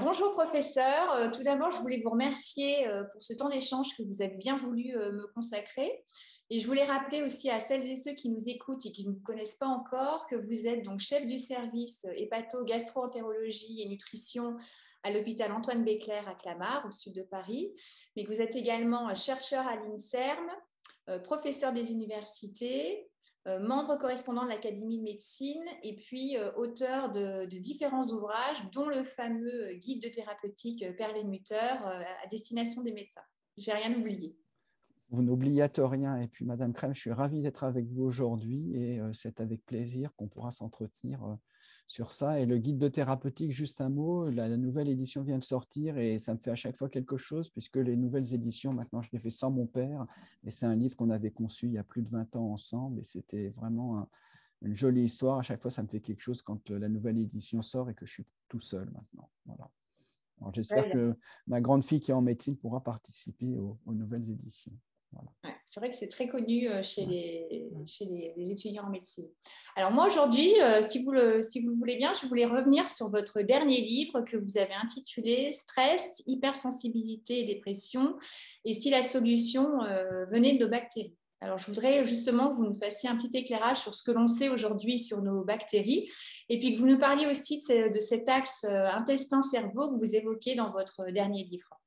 Bonjour professeur. Euh, tout d'abord, je voulais vous remercier euh, pour ce temps d'échange que vous avez bien voulu euh, me consacrer. Et je voulais rappeler aussi à celles et ceux qui nous écoutent et qui ne vous connaissent pas encore que vous êtes donc chef du service hépato, gastro-entérologie et nutrition à l'hôpital Antoine Béclair à Clamart, au sud de Paris, mais que vous êtes également chercheur à l'INSERM, professeur des universités, membre correspondant de l'Académie de médecine et puis euh, auteur de, différents ouvrages, dont le fameux guide de thérapeutique euh, perlémuteur à destination des médecins. J'ai rien oublié. Vous n'oubliez rien. Et puis, Madame Crème, je suis ravie d'être avec vous aujourd'hui et c'est avec plaisir qu'on pourra s'entretenir sur ça. Et le guide de thérapeutique, juste un mot, la nouvelle édition vient de sortir et ça me fait à chaque fois quelque chose puisque les nouvelles éditions, maintenant, je les fais sans mon père. Et c'est un livre qu'on avait conçu il y a plus de 20 ans ensemble et c'était vraiment une jolie histoire. À chaque fois, ça me fait quelque chose quand la nouvelle édition sort et que je suis tout seul maintenant. Voilà. j'espère que ma grande fille qui est en médecine pourra participer aux nouvelles éditions c'est vrai que c'est très connu euh, chez, les, chez les, étudiants en médecine. Alors moi aujourd'hui, euh, si, vous le, si vous le voulez bien, je voulais revenir sur votre dernier livre que vous avez intitulé Stress, hypersensibilité et dépression, et si la solution euh, venait de nos bactéries. Alors, je voudrais justement que vous nous fassiez un petit éclairage sur ce que l'on sait aujourd'hui sur nos bactéries, et puis que vous nous parliez aussi de cet axe intestin-cerveau que vous évoquez dans votre dernier livre.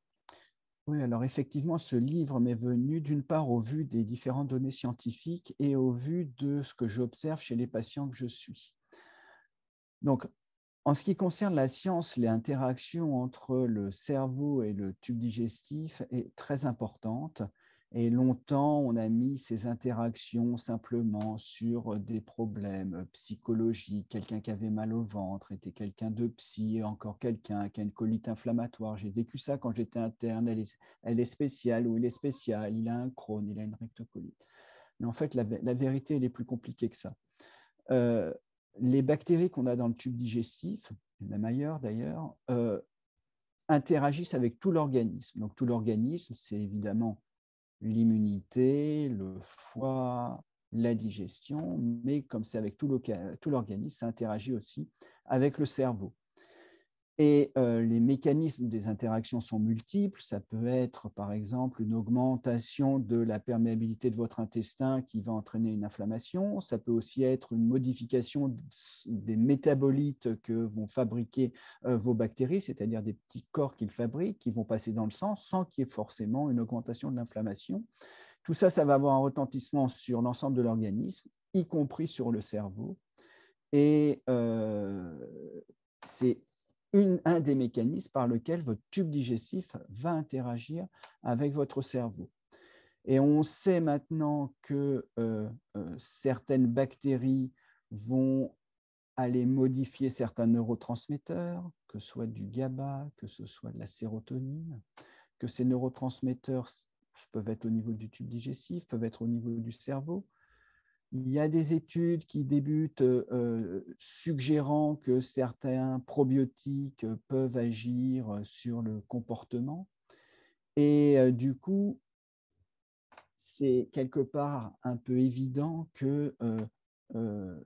Oui, alors effectivement, ce livre m'est venu d'une part au vu des différentes données scientifiques et au vu de ce que j'observe chez les patients que je suis. Donc, en ce qui concerne la science, l'interaction entre le cerveau et le tube digestif est très importante. Et longtemps, on a mis ces interactions simplement sur des problèmes psychologiques. Quelqu'un qui avait mal au ventre était quelqu'un de psy, encore quelqu'un qui a une colite inflammatoire. J'ai vécu ça quand j'étais interne. Elle est, spéciale ou il est spécial. Il a un Crohn, il a une rectocolite. Mais en fait, la, vérité, elle est plus compliquée que ça. Euh, les bactéries qu'on a dans le tube digestif, même ailleurs d'ailleurs, euh, interagissent avec tout l'organisme. Donc tout l'organisme, c'est évidemment l'immunité, le foie, la digestion, mais comme c'est avec tout l'organisme, ça interagit aussi avec le cerveau. Et les mécanismes des interactions sont multiples. Ça peut être, par exemple, une augmentation de la perméabilité de votre intestin qui va entraîner une inflammation. Ça peut aussi être une modification des métabolites que vont fabriquer vos bactéries, c'est-à-dire des petits corps qu'ils fabriquent, qui vont passer dans le sang sans qu'il y ait forcément une augmentation de l'inflammation. Tout ça, ça va avoir un retentissement sur l'ensemble de l'organisme, y compris sur le cerveau. Et euh, c'est un des mécanismes par lequel votre tube digestif va interagir avec votre cerveau. Et on sait maintenant que euh, euh, certaines bactéries vont aller modifier certains neurotransmetteurs, que ce soit du GABA, que ce soit de la sérotonine, que ces neurotransmetteurs peuvent être au niveau du tube digestif, peuvent être au niveau du cerveau, il y a des études qui débutent euh, suggérant que certains probiotiques peuvent agir sur le comportement. Et euh, du coup, c'est quelque part un peu évident que, euh,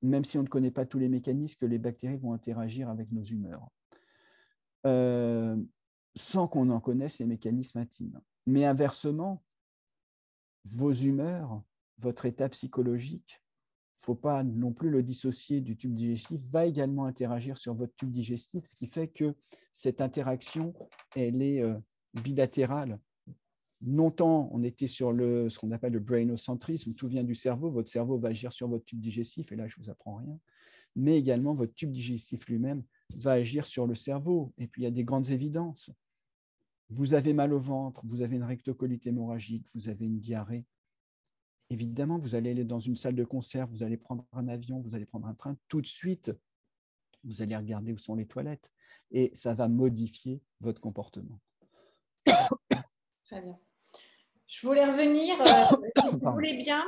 même si on ne connaît pas tous les mécanismes, que les bactéries vont interagir avec nos humeurs, sans qu'on en connaisse les mécanismes intimes. Mais inversement, vos humeurs votre état psychologique, il ne faut pas non plus le dissocier du tube digestif, va également interagir sur votre tube digestif, ce qui fait que cette interaction, elle est euh, bilatérale. Longtemps, on était sur le, ce qu'on appelle le brainocentrisme, tout vient du cerveau, votre cerveau va agir sur votre tube digestif, et là, je ne vous apprends rien, mais également votre tube digestif lui-même va agir sur le cerveau. Et puis, il y a des grandes évidences. Vous avez mal au ventre, vous avez une rectocolite hémorragique, vous avez une diarrhée, évidemment, vous allez aller dans une salle de concert, vous allez prendre un avion, vous allez prendre un train, tout de suite, vous allez regarder où sont les toilettes et ça va modifier votre comportement. Très bien. Je voulais revenir, euh, si vous voulez bien,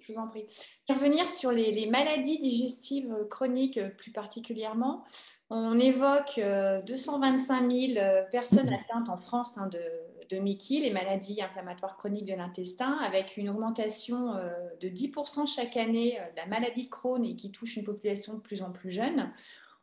je vous en prie, revenir sur les, maladies digestives chroniques plus particulièrement. On évoque 225 euh, 000 euh, personnes atteintes en France hein, de, de MICI, les maladies inflammatoires chroniques de l'intestin, avec une augmentation euh, de 10% chaque année de la maladie de Crohn et qui touche une population de plus en plus jeune.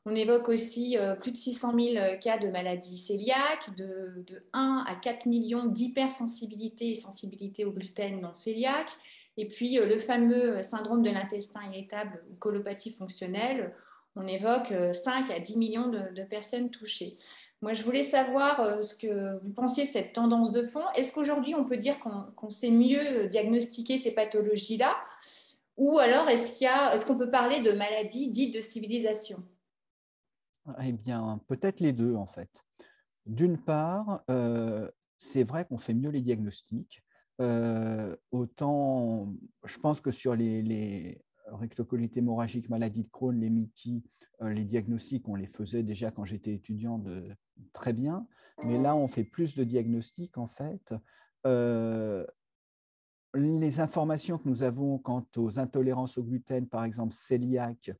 On évoque aussi plus de 600 000 cas de maladies cœliaques, de, 1 à 4 millions d'hypersensibilité et sensibilité au gluten non cœliaque, et puis le fameux syndrome de l'intestin irritable ou colopathie fonctionnelle, on évoque 5 à 10 millions de personnes touchées. Moi, je voulais savoir euh, ce que vous pensiez de cette tendance de fond. Est-ce qu'aujourd'hui, on peut dire qu'on sait mieux diagnostiquer ces pathologies-là? Ou alors, est-ce qu'on peut parler de maladies dites de civilisation? Eh bien, peut-être les deux, en fait. D'une part, euh, c'est vrai qu'on fait mieux les diagnostics. Euh, autant, je pense que sur les, rectocolite hémorragique, maladie de Crohn, les MITI, les diagnostics, on les faisait déjà quand j'étais étudiant très bien, mais là, on fait plus de diagnostics, en fait. Euh, les informations que nous avons quant aux intolérances au gluten, par exemple cœliaque,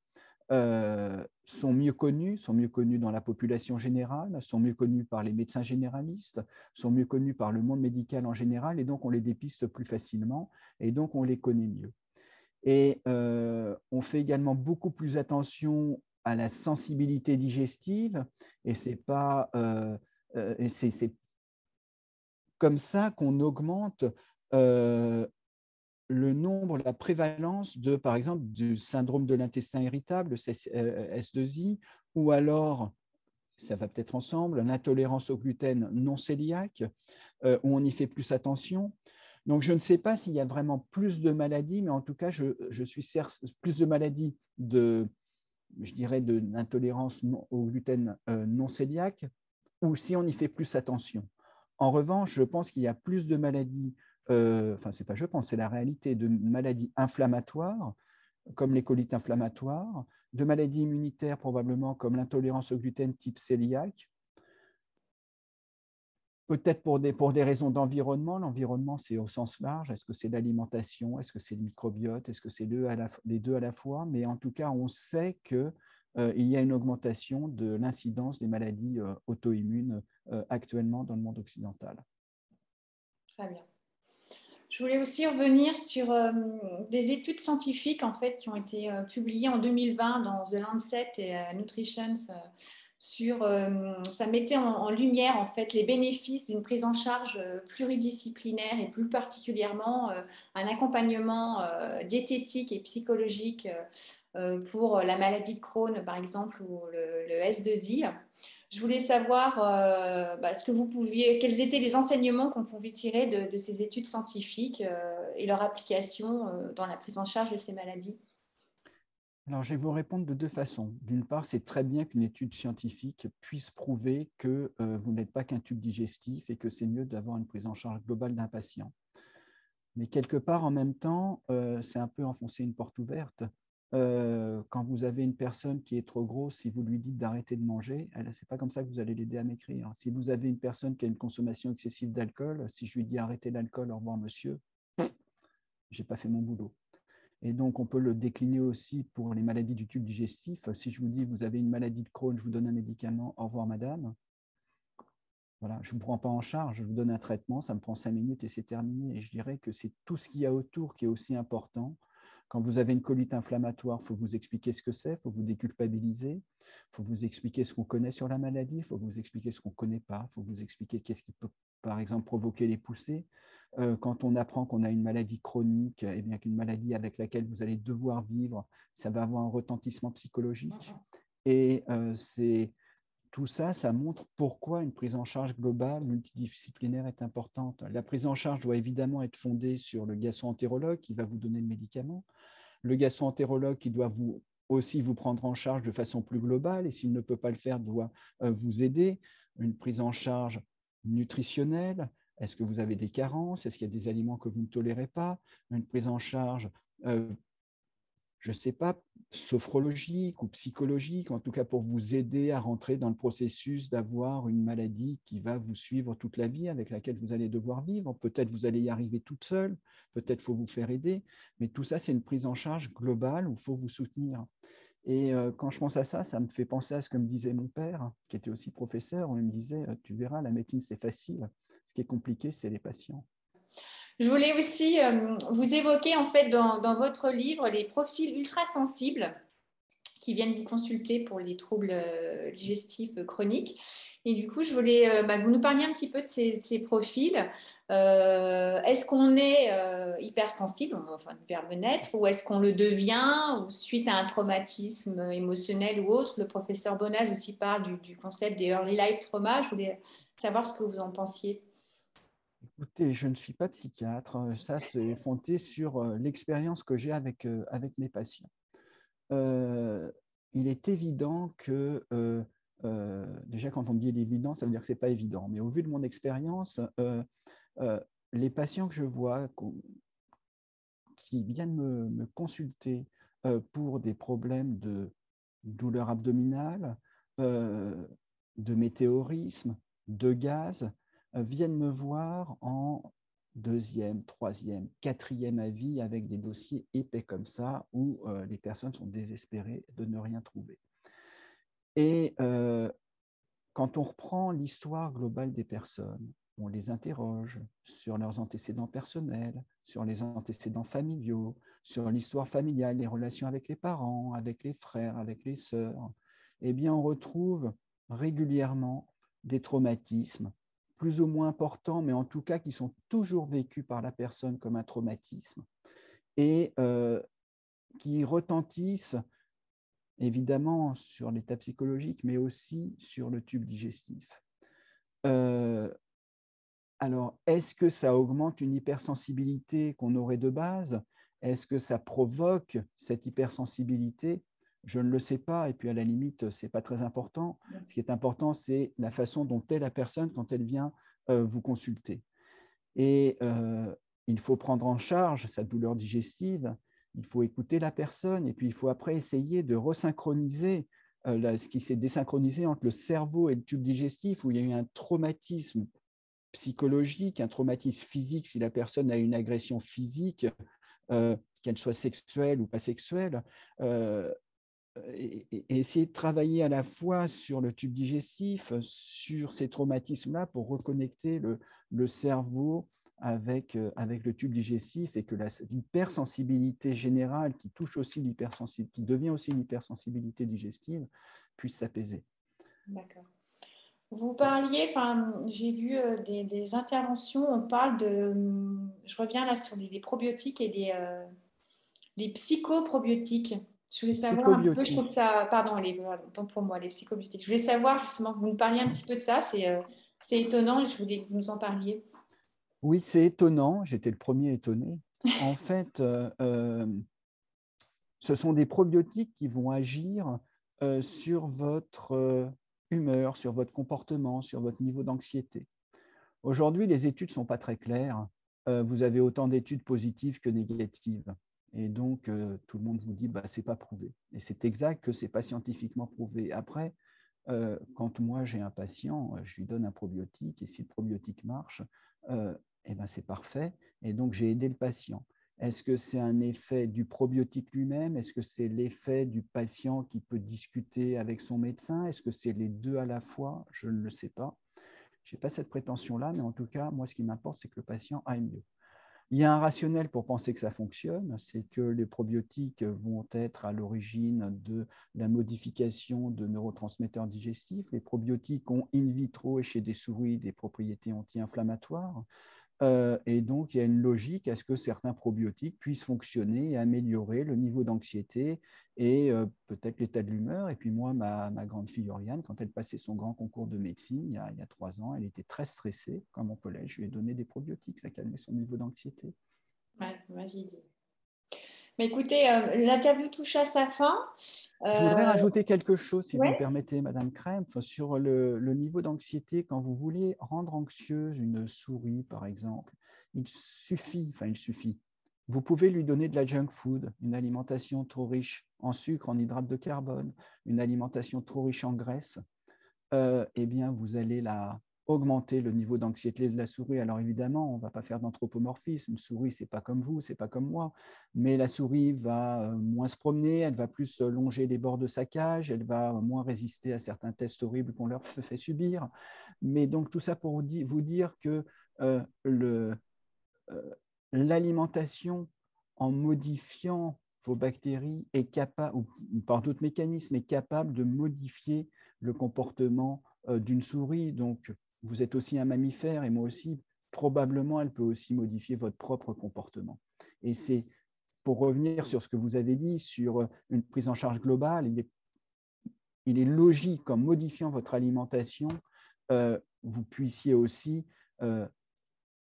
euh, sont mieux connues, sont mieux connues dans la population générale, sont mieux connues par les médecins généralistes, sont mieux connues par le monde médical en général, et donc on les dépiste plus facilement, et donc on les connaît mieux. Et euh, on fait également beaucoup plus attention à la sensibilité digestive et c'est pas euh, euh, c'est comme ça qu'on augmente euh, le nombre, la prévalence de, par exemple, du syndrome de l'intestin irritable, S2I, ou alors, ça va peut-être ensemble, l'intolérance au gluten non cœliaque, où on y fait plus attention. Donc, je ne sais pas s'il y a vraiment plus de maladies, mais en tout cas, je, je suis plus de maladies de, je dirais, d'intolérance au gluten euh, non cœliaque, ou si on y fait plus attention. En revanche, je pense qu'il y a plus de maladies, euh, enfin, c'est pas je pense, c'est la réalité, de maladies inflammatoires, comme les colites inflammatoires, de maladies immunitaires probablement comme l'intolérance au gluten type cœliaque, Peut-être pour des, pour des raisons d'environnement. L'environnement, c'est au sens large. Est-ce que c'est l'alimentation? Est-ce que c'est le microbiote? Est-ce que c'est les deux à la fois? Mais en tout cas, on sait qu'il euh, y a une augmentation de l'incidence des maladies euh, auto-immunes euh, actuellement dans le monde occidental. Très bien. Je voulais aussi revenir sur des études scientifiques en fait, qui ont été publiées en 2020 dans The Lancet et Nutrition sur, euh, ça mettait en, lumière en fait les bénéfices d'une prise en charge euh, pluridisciplinaire et plus particulièrement euh, un accompagnement diététique et psychologique pour la maladie de Crohn par exemple ou le, S2I. Je voulais savoir bah, ce que vous pouviez, quels étaient les enseignements qu'on pouvait tirer de, de, ces études scientifiques et leur application dans la prise en charge de ces maladies. Alors, je vais vous répondre de deux façons. D'une part, c'est très bien qu'une étude scientifique puisse prouver que euh, vous n'êtes pas qu'un tube digestif et que c'est mieux d'avoir une prise en charge globale d'un patient. Mais quelque part, en même temps, euh, c'est un peu enfoncer une porte ouverte. Euh, quand vous avez une personne qui est trop grosse, si vous lui dites d'arrêter de manger, ce n'est pas comme ça que vous allez l'aider à maigrir. Si vous avez une personne qui a une consommation excessive d'alcool, si je lui dis arrêtez l'alcool, au revoir monsieur, j'ai pas fait mon boulot. Et donc, on peut le décliner aussi pour les maladies du tube digestif. Si je vous dis, vous avez une maladie de Crohn, je vous donne un médicament, au revoir madame. Voilà, je ne vous prends pas en charge, je vous donne un traitement, ça me prend cinq minutes et c'est terminé. Et je dirais que c'est tout ce qu'il y a autour qui est aussi important. Quand vous avez une colite inflammatoire, il faut vous expliquer ce que c'est, il faut vous déculpabiliser, il faut vous expliquer ce qu'on connaît sur la maladie, il faut vous expliquer ce qu'on ne connaît pas, il faut vous expliquer qu'est-ce qui peut, par exemple, provoquer les poussées. Euh, quand on apprend qu'on a une maladie chronique, et eh bien qu'une maladie avec laquelle vous allez devoir vivre, ça va avoir un retentissement psychologique. Et euh, c'est tout ça, ça montre pourquoi une prise en charge globale, multidisciplinaire est importante. La prise en charge doit évidemment être fondée sur le gastro-entérologue qui va vous donner le médicament, le gastro-entérologue qui doit vous aussi vous prendre en charge de façon plus globale et s'il ne peut pas le faire, doit euh, vous aider. Une prise en charge nutritionnelle, est-ce que vous avez des carences? Est-ce qu'il y a des aliments que vous ne tolérez pas? Une prise en charge, euh, je ne sais pas, sophrologique ou psychologique, en tout cas pour vous aider à rentrer dans le processus d'avoir une maladie qui va vous suivre toute la vie, avec laquelle vous allez devoir vivre. Peut-être vous allez y arriver toute seule, peut-être faut vous faire aider, mais tout ça, c'est une prise en charge globale où il faut vous soutenir. Et quand je pense à ça, ça me fait penser à ce que me disait mon père, qui était aussi professeur. On me disait, tu verras, la médecine, c'est facile. Ce qui est compliqué, c'est les patients. Je voulais aussi vous évoquer, en fait, dans, votre livre, les profils ultra sensibles qui viennent vous consulter pour les troubles euh, digestifs chroniques. Et du coup, je voulais euh, bah, que vous nous parliez un petit peu de ces, profils. Euh, est-ce qu'on est, hypersensible, enfin le verbe naître, ou est-ce qu'on le devient, suite à un traumatisme émotionnel ou autre? Le professeur Bonaz aussi parle du, du concept des early life trauma. Je voulais savoir ce que vous en pensiez. Écoutez, je ne suis pas psychiatre. Ça, c'est fondé sur l'expérience que j'ai avec, avec mes patients. Euh, il est évident que, euh, euh, déjà quand on dit évident, ça veut dire que ce n'est pas évident, mais au vu de mon expérience, les patients que je vois qui viennent me, consulter pour des problèmes de douleur abdominale, de météorisme, de gaz, viennent me voir en deuxième, troisième, quatrième avis avec des dossiers épais comme ça où euh, les personnes sont désespérées de ne rien trouver. Et euh, quand on reprend l'histoire globale des personnes, on les interroge sur leurs antécédents personnels, sur les antécédents familiaux, sur l'histoire familiale, les relations avec les parents, avec les frères, avec les sœurs, eh bien on retrouve régulièrement des traumatismes plus ou moins importants, mais en tout cas qui sont toujours vécus par la personne comme un traumatisme. Et euh, qui retentissent évidemment sur l'état psychologique, mais aussi sur le tube digestif. Euh, alors, est-ce que ça augmente une hypersensibilité qu'on aurait de base? Est-ce que ça provoque cette hypersensibilité? Je ne le sais pas, et puis à la limite, ce n'est pas très important. Ce qui est important, c'est la façon dont est la personne quand elle vient euh, vous consulter. Et euh, il faut prendre en charge sa douleur digestive, il faut écouter la personne, et puis il faut après essayer de resynchroniser euh, ce qui s'est désynchronisé entre le cerveau et le tube digestif, où il y a eu un traumatisme psychologique, un traumatisme physique, si la personne a une agression physique, qu'elle soit sexuelle ou pas sexuelle, et, essayer de travailler à la fois sur le tube digestif, sur ces traumatismes-là pour reconnecter le, cerveau avec, euh, avec le tube digestif et que l'hypersensibilité générale qui touche aussi l'hypersensibilité, qui devient aussi une hypersensibilité digestive, puisse s'apaiser. D'accord. Vous parliez, j'ai vu euh, des, interventions, on parle de, je reviens là sur les, probiotiques et les, euh, les psychoprobiotiques. Je voulais savoir un peu, je trouve ça, pardon, les, tant pour moi, les psychobiotiques. Je voulais savoir justement, vous nous parliez un petit peu de ça, c'est euh, étonnant et je voulais que vous nous en parliez. Oui, c'est étonnant, j'étais le premier étonné. En fait, euh, euh, ce sont des probiotiques qui vont agir sur votre humeur, sur votre comportement, sur votre niveau d'anxiété. Aujourd'hui, les études ne sont pas très claires. vous avez autant d'études positives que négatives. Et donc, euh, tout le monde vous dit, bah, ce n'est pas prouvé. Et c'est exact que ce n'est pas scientifiquement prouvé. Après, euh, quand moi j'ai un patient, euh, je lui donne un probiotique, et si le probiotique marche, eh ben, c'est parfait. Et donc, j'ai aidé le patient. Est-ce que c'est un effet du probiotique lui-même? Est-ce que c'est l'effet du patient qui peut discuter avec son médecin? Est-ce que c'est les deux à la fois? Je ne le sais pas. Je n'ai pas cette prétention-là, mais en tout cas, moi, ce qui m'importe, c'est que le patient aille mieux. Il y a un rationnel pour penser que ça fonctionne, c'est que les probiotiques vont être à l'origine de la modification de neurotransmetteurs digestifs. Les probiotiques ont in vitro et chez des souris des propriétés anti-inflammatoires. Euh, et donc, il y a une logique à ce que certains probiotiques puissent fonctionner et améliorer le niveau d'anxiété et euh, peut-être l'état de l'humeur. Et puis moi, ma, grande fille Oriane, quand elle passait son grand concours de médecine il y a, trois ans, elle était très stressée, comme on peut. Je lui ai donné des probiotiques, ça calmait son niveau d'anxiété. Oui, ma vie dit. Mais écoutez, euh, l'interview touche à sa fin. Je voudrais euh, rajouter quelque chose, si vous me permettez, Madame Crème, sur le, niveau d'anxiété. Quand vous voulez rendre anxieuse une souris, par exemple, il suffit, enfin il suffit, vous pouvez lui donner de la junk food, une alimentation trop riche en sucre, en hydrates de carbone, une alimentation trop riche en graisse. Euh, eh bien, vous allez la, augmenter le niveau d'anxiété de la souris. Alors évidemment, on ne va pas faire d'anthropomorphisme. Souris, c'est pas comme vous, c'est pas comme moi. Mais la souris va euh, moins se promener, elle va plus longer les bords de sa cage, elle va moins résister à certains tests horribles qu'on leur fait subir. Mais donc tout ça pour vous dire que euh, euh, l'alimentation, en modifiant vos bactéries est capable, ou par d'autres mécanismes, est capable de modifier le comportement euh, d'une souris. Donc, vous êtes aussi un mammifère et moi aussi, probablement, elle peut aussi modifier votre propre comportement. Et c'est pour revenir sur ce que vous avez dit sur une prise en charge globale, il est, il est logique qu'en modifiant votre alimentation, euh, vous puissiez aussi euh,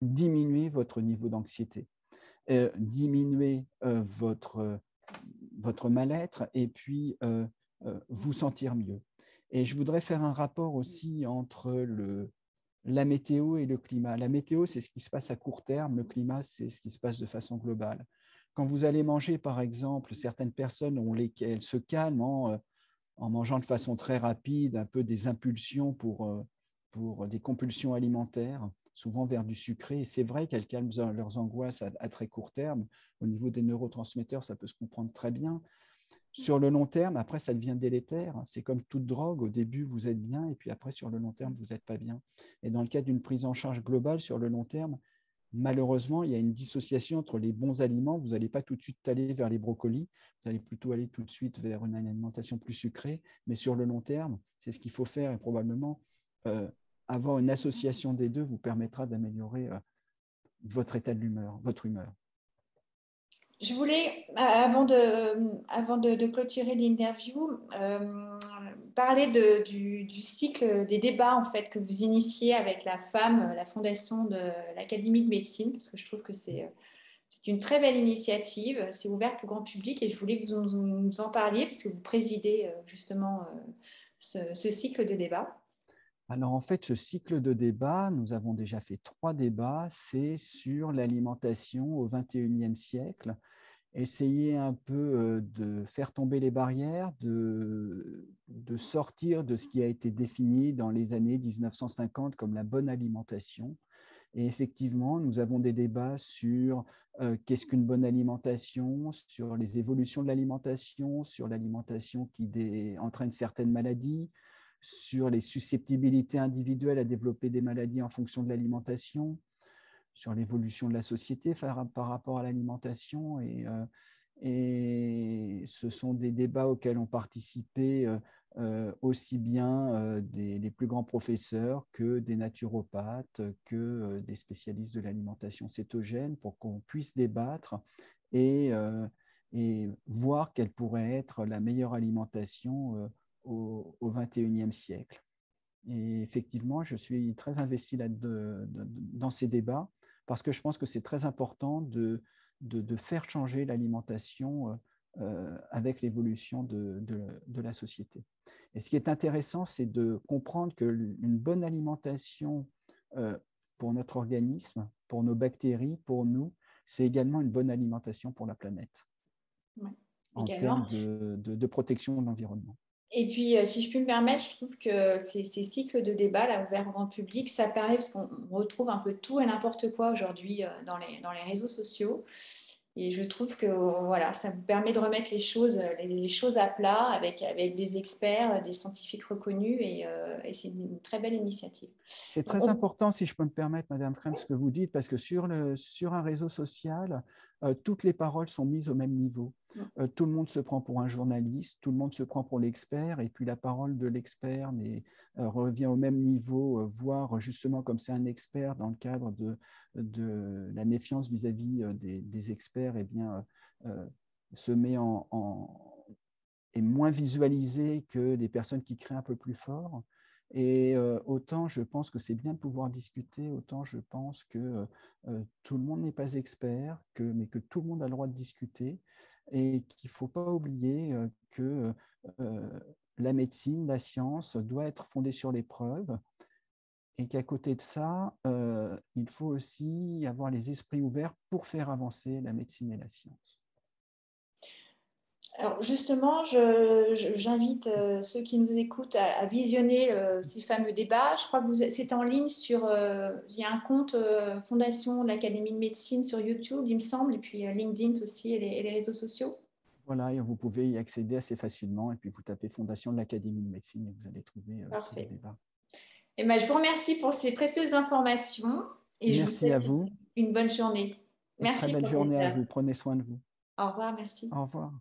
diminuer votre niveau d'anxiété, diminuer votre, votre mal-être et puis vous sentir mieux. Et je voudrais faire un rapport aussi entre le, la météo et le climat. La météo, c'est ce qui se passe à court terme, le climat, c'est ce qui se passe de façon globale. Quand vous allez manger, par exemple, certaines personnes ont se calment en, en, mangeant de façon très rapide, un peu des impulsions pour, pour des compulsions alimentaires, souvent vers du sucré. C'est vrai qu'elles calment leurs angoisses à, très court terme. Au niveau des neurotransmetteurs, ça peut se comprendre très bien. Sur le long terme, après, ça devient délétère. C'est comme toute drogue. Au début, vous êtes bien, et puis après, sur le long terme, vous n'êtes pas bien. Et dans le cas d'une prise en charge globale sur le long terme, malheureusement, il y a une dissociation entre les bons aliments. Vous n'allez pas tout de suite aller vers les brocolis, vous allez plutôt aller tout de suite vers une alimentation plus sucrée. Mais sur le long terme, c'est ce qu'il faut faire et probablement euh, avoir une association des deux vous permettra d'améliorer euh, votre état de l'humeur, votre humeur. Je voulais, euh, avant de, avant de, clôturer l'interview, euh, parler du, cycle des débats en fait, que vous initiez avec la femme, la fondation de l'Académie de médecine, parce que je trouve que c'est une très belle initiative. C'est ouvert au grand public et je voulais que vous nous en parliez, parce que vous présidez euh, justement ce, ce cycle de débats. Alors en fait, ce cycle de débats, nous avons déjà fait trois débats, c'est sur l'alimentation au XXIe siècle essayer un peu de faire tomber les barrières, de, sortir de ce qui a été défini dans les années 1950 comme la bonne alimentation. Et effectivement, nous avons des débats sur qu'est-ce qu'une bonne alimentation, sur les évolutions de l'alimentation, sur l'alimentation qui entraîne certaines maladies, sur les susceptibilités individuelles à développer des maladies en fonction de l'alimentation, sur l'évolution de la société par, rapport à l'alimentation. Et, euh, et, ce sont des débats auxquels ont participé euh, euh, aussi bien des, les plus grands professeurs que des naturopathes, que des spécialistes de l'alimentation cétogène pour qu'on puisse débattre et, et, voir quelle pourrait être la meilleure alimentation au, au 21e siècle. Et effectivement, je suis très investi là -de, dans ces débats parce que je pense que c'est très important de, de, faire changer l'alimentation euh, euh, avec l'évolution de, de, la société. Et ce qui est intéressant, c'est de comprendre qu'une bonne alimentation euh, pour notre organisme, pour nos bactéries, pour nous, c'est également une bonne alimentation pour la planète. en termes de protection de l'environnement. Et puis, euh, si je puis me permettre, je trouve que ces, cycles de débat là, ouverts au grand public, ça permet, parce qu'on retrouve un peu tout et n'importe quoi aujourd'hui euh, dans les, dans les réseaux sociaux. Et je trouve que voilà, ça vous permet de remettre les choses, les, choses à plat avec, avec des experts, des scientifiques reconnus, et, euh, c'est une très belle initiative. C'est très important, si je peux me permettre, Madame Krem, ce que vous dites, parce que sur, le, sur un réseau social, toutes les paroles sont mises au même niveau. Euh, tout le monde se prend pour un journaliste, tout le monde se prend pour l'expert, et puis la parole de l'expert euh, revient au même niveau, euh, voire justement comme c'est un expert dans le cadre de, de la méfiance vis-à-vis des, experts, et eh bien, se met en, est moins visualisé que des personnes qui créent un peu plus fort. Et autant je pense que c'est bien de pouvoir discuter, autant je pense que tout le monde n'est pas expert, que, mais que tout le monde a le droit de discuter et qu'il ne faut pas oublier que la médecine, la science doit être fondée sur les preuves et qu'à côté de ça, il faut aussi avoir les esprits ouverts pour faire avancer la médecine et la science. Alors justement, j'invite euh, ceux qui nous écoutent à, visionner euh, ces fameux débats. Je crois que c'est en ligne sur, euh, il y a un compte Fondation de l'Académie de médecine sur YouTube, il me semble, et puis LinkedIn aussi et les, réseaux sociaux. Voilà, et vous pouvez y accéder assez facilement, et puis vous tapez Fondation de l'Académie de médecine et vous allez trouver les débats. Et ben, je vous remercie pour ces précieuses informations. Et Merci je à vous. Une bonne journée. Merci. Très belle journée à vous. Prenez soin de vous. Au revoir, merci. Au revoir.